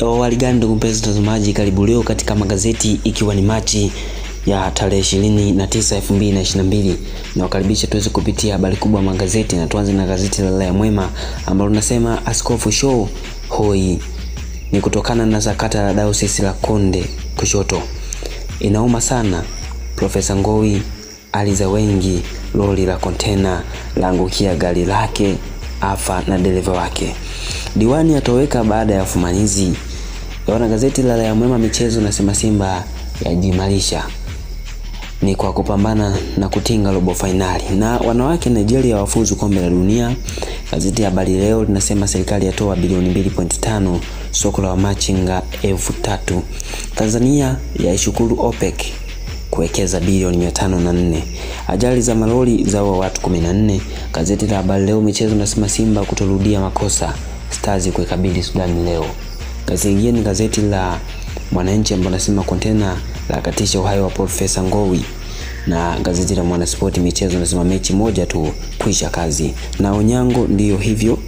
Hali gani ndugu mpenzi mtazamaji, karibu leo katika magazeti, ikiwa ni Machi ya tarehe ishirini na tisa elfu mbili na ishirini na mbili nawakaribisha tuweze kupitia habari kubwa magazeti, na tuanze na gazeti la Raia Mwema ambalo linasema Askofu Show hoi ni kutokana na sakata la dayosisi la Konde Kushoto. Inauma sana. Profesa Ngowi aliza wengi, lori la kontena laangukia gari lake, afa na dereva wake. Diwani atoweka baada ya fumanizi. Yaona gazeti la Raia Mwema michezo nasema Simba yajimarisha ni kwa kupambana na kutinga robo fainali, na wanawake Nigeria wafuzu kombe la dunia. Gazeti Habari Leo linasema serikali yatoa bilioni 2.5 soko la wamachinga elfu tatu. Tanzania yaishukuru OPEC kuwekeza bilioni mia tano na nne. Ajali za malori zaua watu 14. Gazeti la Habari Leo michezo nasema Simba kutorudia makosa, Stars kuikabili Sudani leo. Gazeti lingine ni gazeti la Mwananchi ambao nasema kontena la katisha uhai wa Profesa Ngowi, na gazeti la Mwanaspoti michezo nasema mechi moja tu kuisha kazi, na Onyango ndiyo hivyo.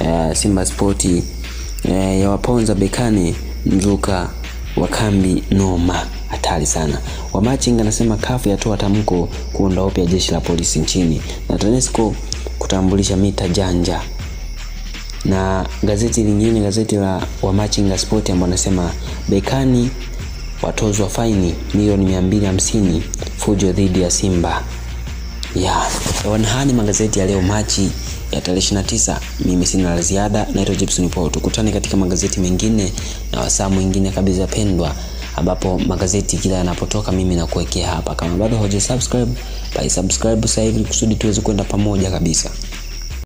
E, Simba Sporti e, ya waponza bekani mzuka wa kambi noma. Hatari sana. Wamachinga anasema kafu yatoa tamko kuondoa upya jeshi la polisi nchini, na TANESCO kutambulisha mita janja na gazeti lingine gazeti la Wamachinga Sport ambao wanasema bekani watozwa faini milioni mia mbili hamsini fujo dhidi ya Simba ya wanahani. Magazeti ya leo Machi ya tarehe 29. Mimi sina la ziada, naitwa Gibson Paul. Tukutane katika magazeti mengine na wasaa mwingine kabisa pendwa, ambapo magazeti kila yanapotoka mimi nakuwekea hapa. Kama bado hujasubscribe, basi subscribe sasa hivi kusudi tuweze kwenda pamoja kabisa.